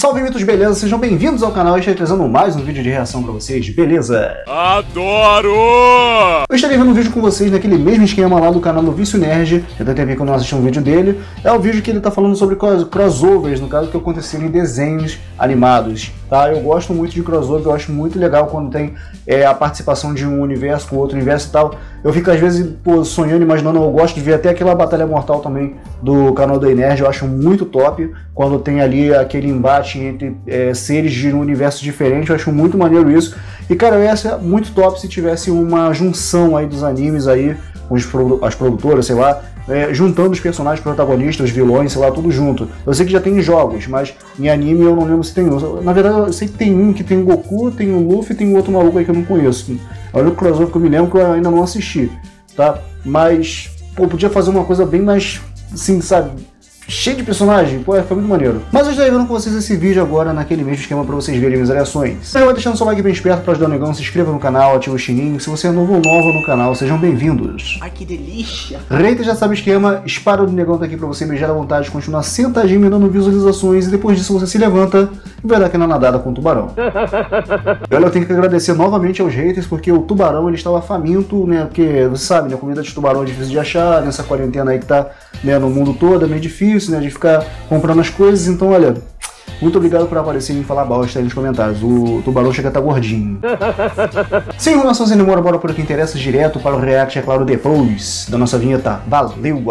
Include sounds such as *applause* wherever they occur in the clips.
Salve mitos, beleza? Sejam bem-vindos ao canal. Eu estou trazendo mais um vídeo de reação pra vocês, beleza? Adoro! Eu estarei vendo um vídeo com vocês naquele mesmo esquema lá do canal do Vício Nerd. Eu tentei ver quando eu assisti um vídeo dele. É o vídeo que ele tá falando sobre crossovers, no caso que aconteceram em desenhos animados. Tá? Eu gosto muito de crossover, eu acho muito legal quando tem é, a participação de um universo com outro universo e tal. Eu fico às vezes pô, sonhando, imaginando, eu gosto de ver até aquela Batalha Mortal também do canal do Nerd, eu acho muito top. Quando tem ali aquele embate entre é, seres de um universo diferente, eu acho muito maneiro isso. E cara, ia ser muito top se tivesse uma junção aí dos animes aí, os, as produtoras, sei lá, é, juntando os personagens protagonistas, os vilões, sei lá, tudo junto. Eu sei que já tem jogos, mas em anime eu não lembro se tem um. Na verdade, eu sei que tem um que tem o Goku, tem o Luffy tem um outro maluco aí que eu não conheço. É o crossover que eu me lembro que eu ainda não assisti, tá? Mas, pô, podia fazer uma coisa bem mais, assim, sabe? Cheio de personagem, pô, foi muito maneiro. Mas eu estarei vendo com vocês esse vídeo agora naquele mesmo esquema pra vocês verem minhas reações. Então, deixando seu like bem esperto pra ajudar o negão, se inscreva no canal, ative o sininho. Se você é novo ou nova no canal, sejam bem-vindos. Ai, que delícia! Reiter já sabe o esquema, espara do negão tá aqui pra você beijar à vontade, continuar sentadinho me dando visualizações e depois disso você se levanta e vai dar aquela nadada com o tubarão. *laughs* olha, eu tenho que agradecer novamente aos haters porque o tubarão ele estava faminto, né? Porque você sabe, né? Comida de tubarão é difícil de achar, nessa quarentena aí que tá né, no mundo todo, é meio difícil, né? De ficar comprando as coisas, então olha. Muito obrigado por aparecer e falar bosta aí nos comentários. O tubarão chega a estar tá gordinho. *laughs* Sem enrolação sem demora, bora por o que interessa direto para o react, é claro, depois da nossa vinheta. Valeu!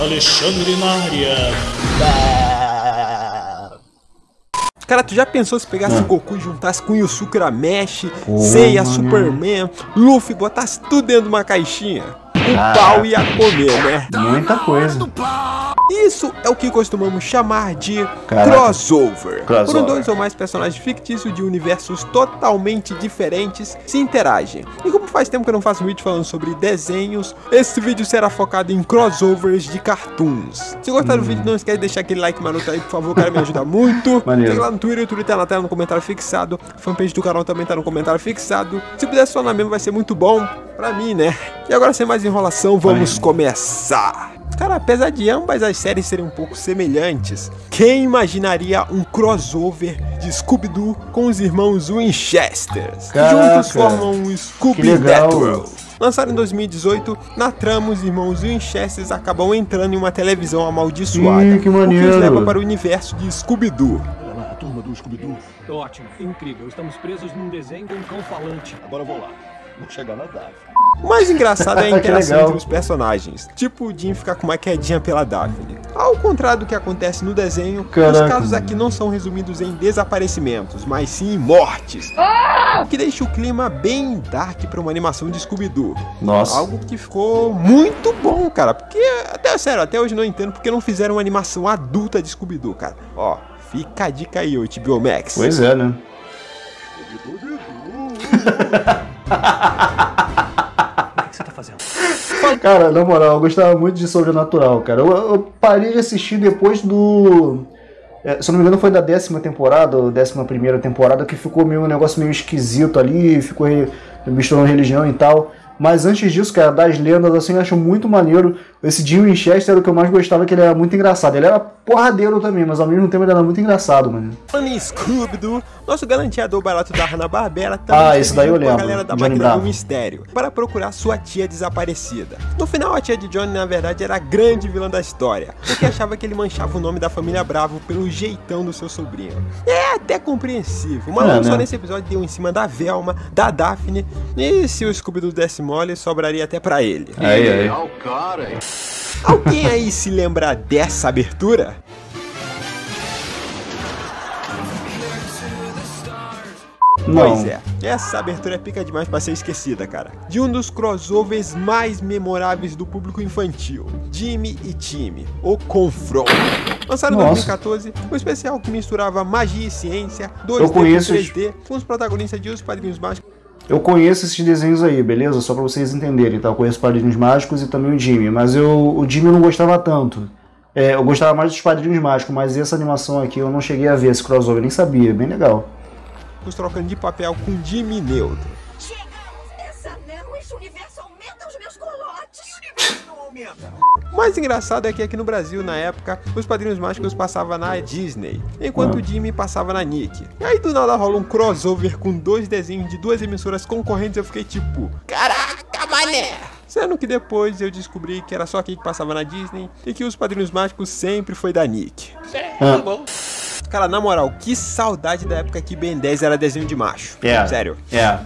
Alexandre Maria. Cara, tu já pensou se pegasse ah. o Goku e juntasse com Yusuke Urameshi, Seiya, Superman, Luffy, botasse tudo dentro de uma caixinha? O ah. pau ia comer, né? Muita coisa. Isso é o que costumamos chamar de crossover. crossover. Quando dois ou mais personagens fictícios de universos totalmente diferentes se interagem. E como faz tempo que eu não faço um vídeo falando sobre desenhos, esse vídeo será focado em crossovers de cartoons. Se gostar hum. do vídeo, não esquece de deixar aquele like maroto aí, por favor, cara, me ajuda muito. *laughs* Maneiro. lá no Twitter, o Twitter tá na tela no comentário fixado. A fanpage do canal também tá no comentário fixado. Se puder só na mesma, vai ser muito bom pra mim, né? E agora, sem mais enrolação, vamos começar. Cara, apesar de ambas as séries serem um pouco semelhantes, quem imaginaria um crossover de Scooby-Doo com os irmãos Winchesters? Caraca, Juntos formam um Scooby Network. Lançado em 2018, na trama os irmãos Winchesters acabam entrando em uma televisão amaldiçoada, Ih, que o que os leva para o universo de Scooby-Doo. A turma do Scooby-Doo. Ótimo, incrível. Estamos presos num desenho com um cão falante. Agora vou lá. Vou chegar na Daphne. O mais engraçado é a *laughs* interação entre os personagens, tipo o Jim ficar com uma quedinha pela Daphne. Ao contrário do que acontece no desenho, Caraca. os casos aqui não são resumidos em desaparecimentos, mas sim em mortes. O que deixa o clima bem dark para uma animação de Scooby-Doo. Nossa. Algo que ficou muito bom, cara. Porque, até sério, até hoje não entendo porque não fizeram uma animação adulta de Scooby-Doo, cara. Ó, fica a dica aí, o HBO Max. Pois é, né? *laughs* Cara, na moral, eu gostava muito de Sobrenatural, cara. Eu, eu parei de assistir depois do. É, se eu não me engano, foi da décima temporada, ou décima primeira temporada, que ficou meio um negócio meio esquisito ali, ficou misturando religião e tal. Mas antes disso, cara, das lendas, assim, eu acho muito maneiro. Esse Jim Winchester era o que eu mais gostava, que ele era muito engraçado. Ele era porradeiro também, mas ao mesmo tempo ele era muito engraçado, mano. Falando Scooby-Doo, nosso galanteador barato da Hanna-Barbera também ah, esse daí eu lembro. a galera da Johnny máquina do mistério para procurar sua tia desaparecida. No final, a tia de Johnny, na verdade, era a grande vilã da história, porque achava que ele manchava o nome da família Bravo pelo jeitão do seu sobrinho. É até compreensível. O maluco é, né? só nesse episódio deu em cima da Velma, da Daphne, e se o Scooby-Doo desse mole, sobraria até para ele. Aí, aí. Alguém aí se lembra dessa abertura? Não. Pois é, essa abertura é pica demais pra ser esquecida, cara. De um dos crossovers mais memoráveis do público infantil, Jimmy e Timmy, o confronto. Lançado em 2014, um especial que misturava magia e ciência, 2D e 3D, com os protagonistas de Os Padrinhos Mágicos eu conheço esses desenhos aí, beleza? Só para vocês entenderem, tá? Eu conheço Padrinhos Mágicos e também o Jimmy, mas eu, o Jimmy eu não gostava tanto. É, eu gostava mais dos Padrinhos Mágicos, mas essa animação aqui eu não cheguei a ver esse crossover, nem sabia, bem legal. Trocando de papel com Jimmy Neutro. Chega! Essa não, esse universo aumenta os meus O mais engraçado é que aqui no Brasil, na época, os Padrinhos Mágicos passavam na Disney, enquanto o Jimmy passava na Nick. E aí do nada rola um crossover com dois desenhos de duas emissoras concorrentes, eu fiquei tipo, caraca, mané! Sendo que depois eu descobri que era só aqui que passava na Disney e que os Padrinhos Mágicos sempre foi da Nick. É, tá bom. Cara, na moral, que saudade da época que Ben 10 era desenho de macho. É. Sério. É.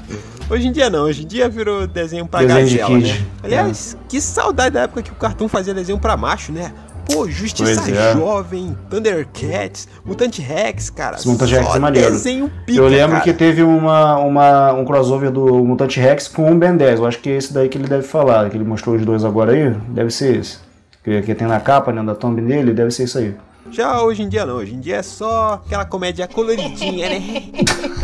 Hoje em dia não, hoje em dia virou desenho pra Desenho de gazela, né? Aliás, que saudade da época que o Cartoon fazia desenho pra macho, né? Pô, Justiça é. Jovem, Thundercats, Mutante Rex, cara. Esse Mutante Rex é maneiro. desenho pica, Eu lembro cara. que teve uma, uma, um crossover do Mutante Rex com o Ben 10. Eu acho que é esse daí que ele deve falar, que ele mostrou os dois agora aí. Deve ser esse. Que, que tem na capa, né, da thumb dele, deve ser isso aí. Já hoje em dia não, hoje em dia é só aquela comédia coloridinha, né?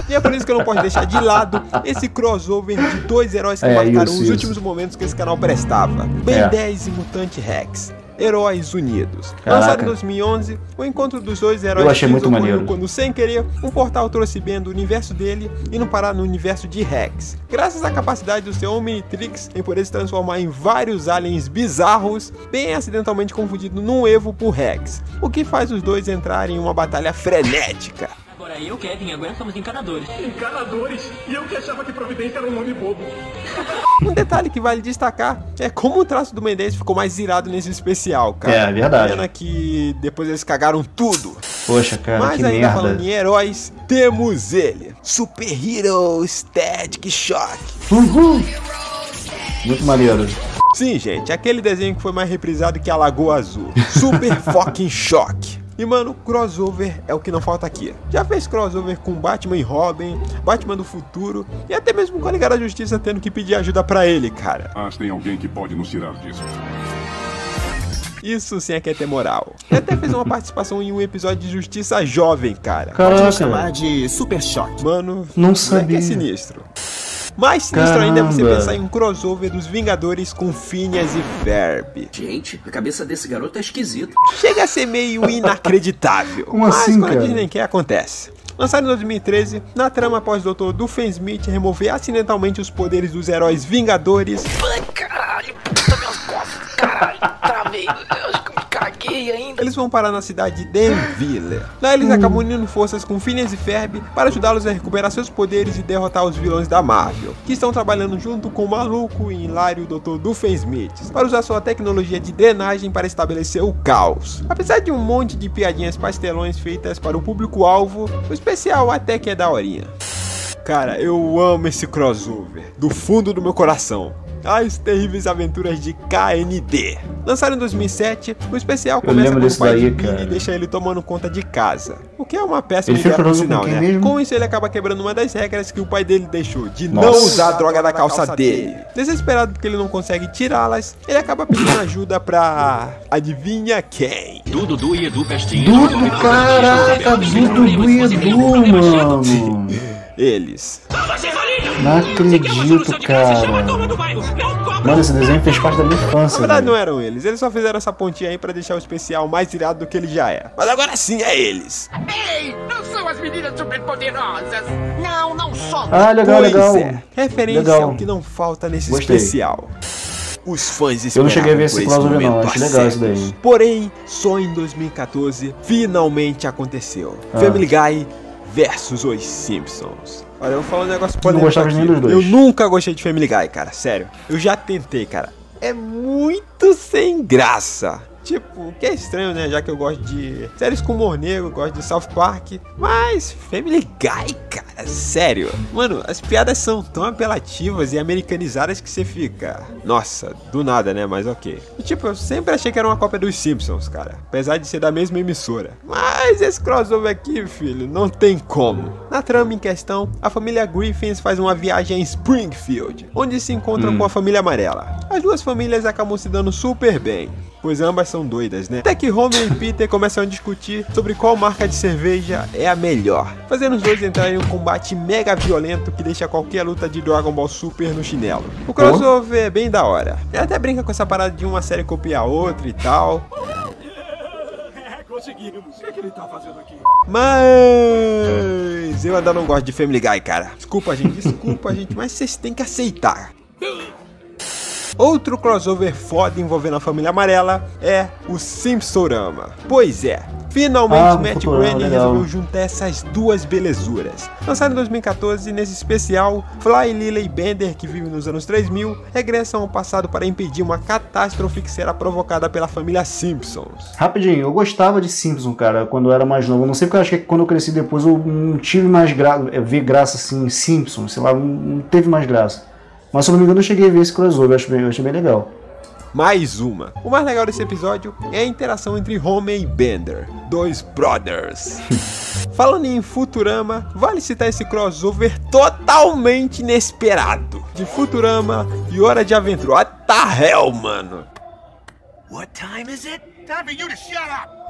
e é por isso que eu não posso deixar de lado esse crossover de dois heróis que É, marcaram os últimos momentos que esse canal prestava. Ben É. 10 e Mutante Rex. Heróis Unidos. Caraca. Lançado em 2011, o encontro dos dois heróis Eu achei muito maneiro. quando, sem querer, um portal trouxe Ben do universo dele e não parar no universo de Rex. Graças à capacidade do seu Omnitrix em poder se transformar em vários aliens bizarros, Ben é acidentalmente confundido num Evo por Rex, o que faz os dois entrarem em uma batalha frenética. Agora eu, Kevin, agora somos encanadores. Encanadores. E eu que achava que Providência era um nome bobo. Um detalhe que vale destacar é como o traço do Mendes ficou mais irado nesse especial, cara. É, verdade. Pena que depois eles cagaram tudo. Poxa, cara, Mas que ainda merda. falando em heróis, temos ele. Super Hero Static Shock. Muito maneiro. Sim, gente, aquele desenho que foi mais reprisado que a Lagoa Azul. Super *laughs* fucking Shock. E mano, crossover é o que não falta aqui. Já fez crossover com Batman e Robin, Batman do futuro e até mesmo com a Liga da Justiça tendo que pedir ajuda pra ele, cara. Mas tem alguém que pode nos tirar disso. Isso sim é que é ter moral. Ele até fez uma participação em um episódio de Justiça Jovem, cara. Caraca, de Super Choque. Mano, Não sabia. é sinistro. Mais sinistro ainda é você pensar em um crossover dos Vingadores com Phineas e Ferb. Gente, a cabeça desse garoto é esquisita. Chega a ser meio inacreditável. Como mas assim, quando cara? a Disney quer, acontece. Lançado em 2013, na trama após o Dr. Doofenshmirtz remover acidentalmente os poderes dos heróis Vingadores, Ai, caralho, puta minhas costas, caralho, travei, ainda. eles vão parar na cidade de Denville. Lá eles acabam unindo forças com Phineas e Ferb para ajudá-los a recuperar seus poderes e derrotar os vilões da Marvel, que estão trabalhando junto com o maluco e hilário Dr. Doofenshmirtz para usar sua tecnologia de drenagem para estabelecer o caos. Apesar de um monte de piadinhas pastelões feitas para o público-alvo, o especial até que é daorinha. Cara, eu amo esse crossover, do fundo do meu coração. As terríveis aventuras de KND. Lançado em 2007, o especial começa com o pai de Billy e deixa ele tomando conta de casa. O que é uma péssima Ele ideia por sinal, né? mesmo? Com isso ele acaba quebrando uma das regras que o pai dele deixou, de não Nossa. usar a droga da calça dele. Desesperado porque ele não consegue tirá-las, ele acaba pedindo ajuda pra... Adivinha quem? Dudu, Dudu e Edu Pestinho. Dudu, caraca, Dudu e Edu, mano. Eles. Não acredito, cara. Mano, esse desenho fez parte da minha Na infância. verdade velho. não eram eles, eles só fizeram essa pontinha aí pra deixar o especial mais irado do que ele já é. Mas agora sim é eles. Ei, não são as meninas superpoderosas. Não, não somos. Ah, legal, pois legal. é, referência Legal. ao que não falta nesse Gostei. especial. Os fãs Eu não cheguei a ver esperavam esse crossover não, há legal isso daí. Porém, só em 2014 finalmente aconteceu. Ah. Family Guy versus os Simpsons. Olha, eu vou falar um negócio não gostava aqui. nenhum dos dois. Eu nunca gostei de Family Guy, cara, sério. Eu já tentei, cara. É muito sem graça. Tipo, o que é estranho, né? Já que eu gosto de séries com humor negro, gosto de South Park. Mas Family Guy, cara, sério. Mano, as piadas são tão apelativas e americanizadas que você fica. Nossa, do nada, né? Mas ok. E, tipo, eu sempre achei que era uma cópia dos Simpsons, cara. Apesar de ser da mesma emissora. Mas esse crossover aqui, filho, não tem como. Na trama em questão, a família Griffins faz uma viagem a Springfield, onde se encontram com a família amarela. As duas famílias acabam se dando super bem pois ambas são doidas, né? Até que Homer e Peter começam a discutir sobre qual marca de cerveja é a melhor, fazendo os dois entrarem em um combate mega violento que deixa qualquer luta de Dragon Ball Super no chinelo. O crossover é bem da hora. Ele até brinca com essa parada de uma série copiar a outra e tal. É, conseguimos. O que, é que ele tá fazendo aqui? Mas eu ainda não gosto de Family Guy, cara. Desculpa, gente, desculpa, *laughs* gente, mas vocês têm que aceitar. Outro crossover foda envolvendo a família amarela é o Simpsorama. Pois é, Finalmente, Ah, Matt Groening resolveu juntar essas duas belezuras. Lançado em 2014, nesse especial, Fly, Lily e Bender, que vivem nos anos 3000, regressam ao passado para impedir uma catástrofe que será provocada pela família Simpsons. Rapidinho, eu gostava de Simpson, cara, quando eu era mais novo. Não sei porque eu acho que quando eu cresci depois eu não tive mais gra eh, ver graça assim em Simpson, sei lá, não teve mais graça. Mas se eu não me engano eu cheguei a ver esse crossover, eu acho bem, eu achei bem legal. Mais uma. O mais legal desse episódio é a interação entre Homer e Bender, dois brothers. *laughs* Falando em Futurama, vale citar esse crossover totalmente inesperado. De Futurama e Hora de Aventura. What the hell, mano?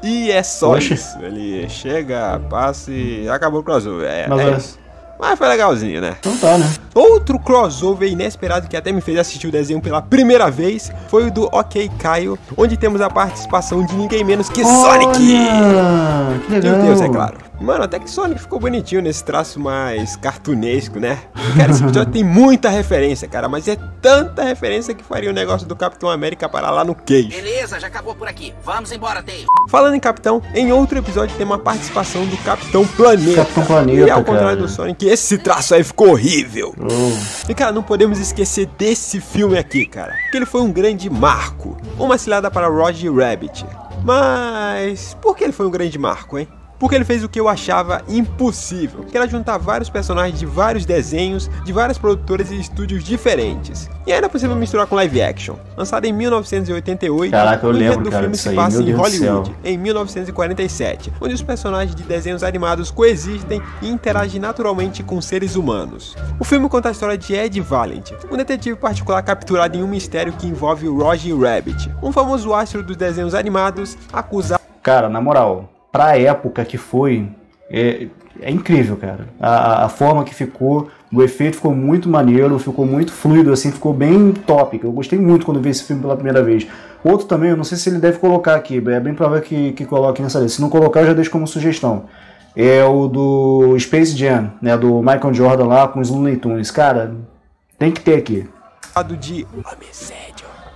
E é só Oxe. isso. Ele chega, passa e acabou o crossover. É, Mas é. Mas foi legalzinho, né? Então tá, né? Outro crossover inesperado que até me fez assistir o desenho pela primeira vez foi o do Ok Caio, onde temos a participação de ninguém menos que Sonic! Olha, que legal. Meu Deus, é claro. Mano, até que Sonic ficou bonitinho nesse traço mais cartunesco, né? Cara, esse episódio tem muita referência, cara, mas é tanta referência que faria o negócio do Capitão América parar lá no queixo. Beleza, já acabou por aqui. Vamos embora, Tails. Falando em Capitão, em outro episódio tem uma participação do Capitão Planeta. Capitão Planeta, E ao contrário cara. do Sonic, esse traço aí ficou horrível. Oh. E cara, não podemos esquecer desse filme aqui, cara. Porque ele foi um grande marco. Uma cilada para Roger Rabbit. Mas por que ele foi um grande marco, hein? Porque ele fez o que eu achava impossível, que era juntar vários personagens de vários desenhos, de várias produtoras e estúdios diferentes. E ainda é possível misturar com live action. Lançado em 1988, Caraca, eu lembro, do cara, filme se passa em Hollywood, em 1947, onde os personagens de desenhos animados coexistem e interagem naturalmente com seres humanos. O filme conta a história de Ed Valent, um detetive particular capturado em um mistério que envolve o Roger Rabbit, um famoso astro dos desenhos animados acusado Cara, na moral, pra época que foi, é, é incrível, cara. A, a- a forma que ficou, o efeito ficou muito maneiro, ficou muito fluido, assim, ficou bem top. Eu gostei muito quando vi esse filme pela primeira vez. Outro também, eu não sei se ele deve colocar aqui, é bem provável que, que coloque nessa lista. Se não colocar, eu já deixo como sugestão. É o do Space Jam, né, do Michael Jordan lá com os Looney Tunes. Cara, tem que ter aqui. de homicídio.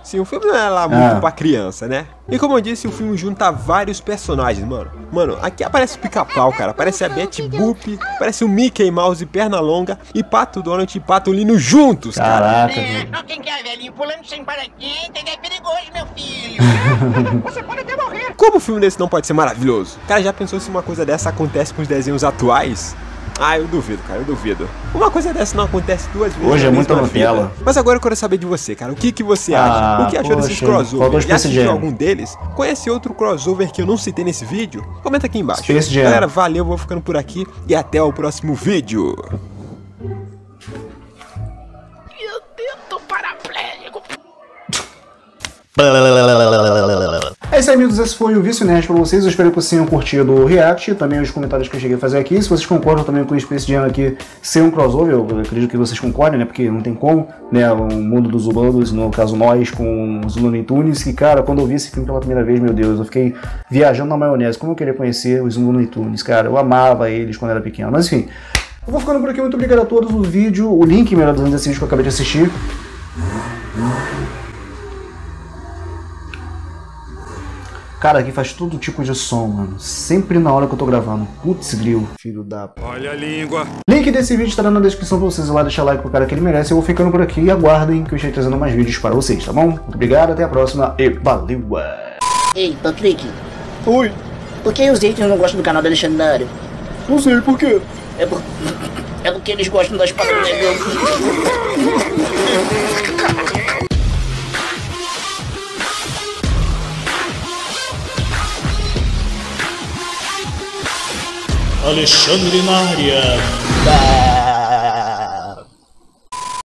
Sim, o filme não é lá muito Ah. pra criança, né? E como eu disse, o filme junta vários personagens, mano. Mano, aqui aparece o Pica-Pau, cara. Aparece a Betty Boop, aparece o Mickey Mouse e Perna-Longa e Pato Donald e Pato Lino juntos, cara. Caraca. Não, quem quer velhinho pulando sem paraquedas é perigoso, meu filho. *laughs* Você pode até morrer. Como um filme desse não pode ser maravilhoso? Cara, já pensou se uma coisa dessa acontece com os desenhos atuais? Ah, eu duvido, cara, eu duvido. Uma coisa dessa não acontece duas vezes. Hoje é muita vida. Nutella. Mas agora eu quero saber de você, cara. O que, que você Ah, acha? O que achou desses poxa, faltou crossovers? Já assistiu Jam. algum deles? Conhece outro crossover que eu não citei nesse vídeo? Comenta aqui embaixo. Space Jam. Galera, valeu, vou ficando por aqui e até o próximo vídeo. Meu Deus, tô paraplégico. *laughs* É isso aí, amigos. Esse foi o Vício Nerd pra vocês. Eu espero que vocês tenham curtido o React, também os comentários que eu cheguei a fazer aqui. Se vocês concordam também com o Space Jam aqui ser um crossover, eu acredito que vocês concordem, né? Porque não tem como, né? O mundo dos humanos, no caso nós, com os Looney Tunes. E, cara, quando eu vi esse filme pela primeira vez, meu Deus, eu fiquei viajando na maionese. Como eu queria conhecer os Looney Tunes, cara. Eu amava eles quando era pequeno. Mas, enfim. Eu vou ficando por aqui. Muito obrigado a todos. O vídeo, o link, melhor dizendo, desse vídeo que eu acabei de assistir. Cara, aqui faz todo tipo de som, mano. Sempre na hora que eu tô gravando. Putz, gril. Filho da. Olha a língua. Link desse vídeo estará na descrição pra vocês ir lá deixar like pro cara que ele merece. Eu vou ficando por aqui e aguardem que eu estarei trazendo mais vídeos para vocês, tá bom? Muito obrigado, até a próxima e valeu! Ei, Patrick, Oi, por que os haters não gostam do canal do Alexandre Dário? não sei por quê. É, por... *laughs* é porque eles gostam da espada *laughs* Alexandre na.